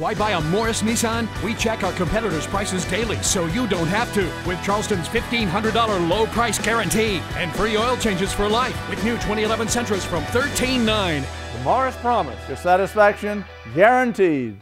Why buy a Morris Nissan? We check our competitors' prices daily so you don't have to. With Charleston's $1,500 low price guarantee and free oil changes for life with new 2011 Sentras from $13,900. The Morris Promise, your satisfaction guaranteed.